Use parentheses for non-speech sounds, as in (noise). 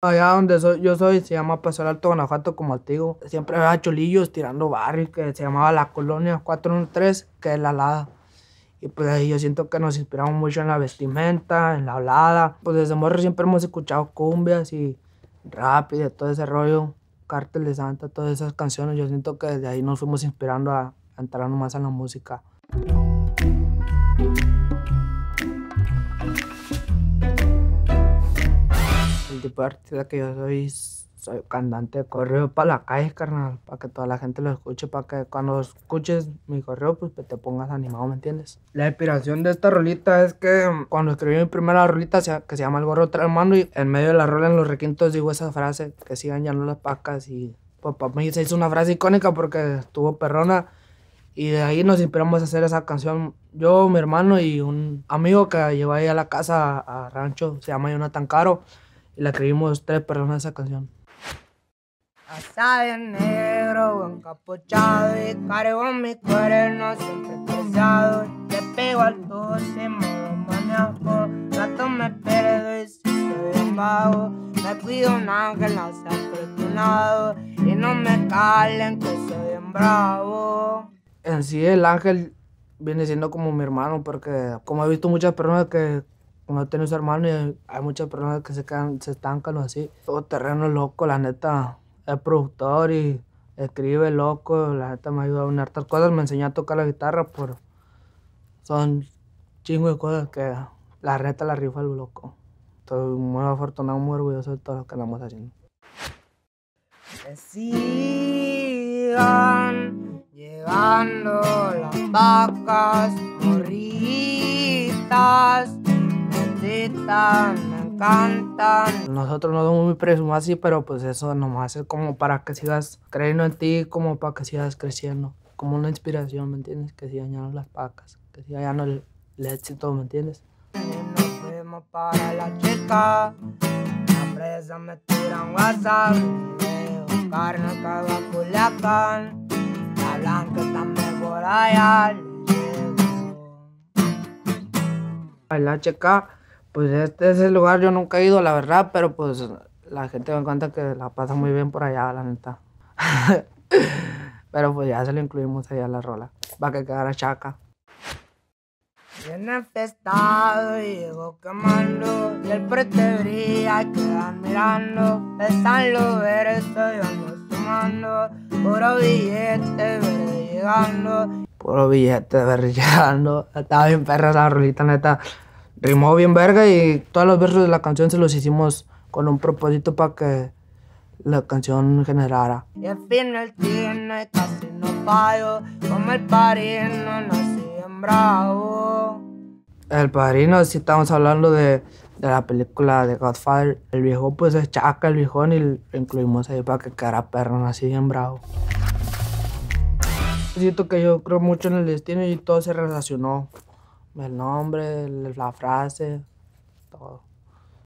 Allá donde yo soy se llama Paso Alto Guanajuato, como te digo. Siempre había cholillos tirando barrio que se llamaba la Colonia 413, que es la Lada. Y pues ahí yo siento que nos inspiramos mucho en la vestimenta, en la hablada. Pues desde morro siempre hemos escuchado cumbias y rap y todo ese rollo. Cártel de Santa, todas esas canciones. Yo siento que desde ahí nos fuimos inspirando a, a entrar más en la música. De artista que yo soy, soy cantante de correo para la calle, carnal, para que toda la gente lo escuche, para que cuando escuches mi correo, pues te pongas animado, ¿me entiendes? La inspiración de esta rolita es que cuando escribí mi primera rolita, que se llama El gorro trae mano, y en medio de la rola, en los requintos, digo esa frase, que sigan ya las pacas, y pues para mí se hizo una frase icónica porque estuvo perrona. Y de ahí nos inspiramos a hacer esa canción. Yo, mi hermano y un amigo que llevó ahí a la casa, a rancho, se llama Jonathan Caro. Y la escribimos tres personas esa canción. Hasta de negro, encapuchado y cargo mi cuerno siempre estresado. Te pego al 12, modo maníaco. Rato me pierdo y si soy un vago. Me cuido un ángel, no sea afortunado. Y no me calen que soy un bravo en sí el ángel viene siendo como mi hermano, porque como he visto muchas personas que no tienen su hermano y hay muchas personas que se quedan, se estancan o así. Todo terreno loco, la neta, es productor y escribe loco, la neta me ayuda a unir hartas cosas, me enseñó a tocar la guitarra, por son chingo de cosas que la neta la rifa el loco. Estoy muy afortunado, muy orgulloso de todo lo que andamos haciendo. Llegando las vacas, morritas, me encantan. Nosotros no somos muy presumidos así, pero pues eso nomás es como para que sigas creyendo en ti, como para que sigas creciendo. Como una inspiración, ¿me entiendes? Que sigan ya las vacas, que siga ya el, el éxito, ¿me entiendes? Nos vemos para la chica, la presa me tiran WhatsApp, carne, caga, culiacán blanca está mejor allá. La checa, pues este es el lugar, yo nunca he ido, la verdad, pero pues la gente me cuenta que la pasa muy bien por allá, la neta. (laughs) pero pues ya se lo incluimos allá a la rola, para que quedara chaca. Viene festado y llegó quemando Y el prete brilla y quedan mirando. Están los verdes, estoy sumando Puro billete verde llegando. Puro billete verde llegando. Estaba bien perra esa rolita, neta Rimó bien verga y todos los versos de la canción se los hicimos con un propósito para que la canción generara. Y al fin el tiene casi no fallo, como el parino bravo. El padrino, si estamos hablando de, de, la película de Godfather, el viejo pues es chaca, el viejón, y lo incluimos ahí para que quedara perro así bien bravo. Siento que yo creo mucho en el destino y todo se relacionó. El nombre, la frase, todo.